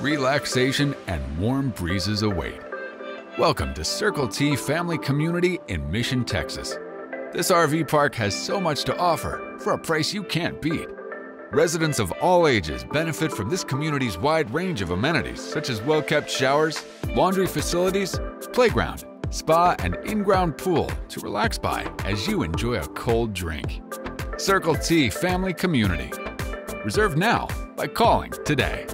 relaxation, and warm breezes await. Welcome to Circle T Family Community in Mission, Texas. This RV park has so much to offer for a price you can't beat. Residents of all ages benefit from this community's wide range of amenities, such as well kept showers, laundry facilities, playground, spa, and in ground pool to relax by as you enjoy a cold drink. Circle T Family Community. Reserve now by calling today.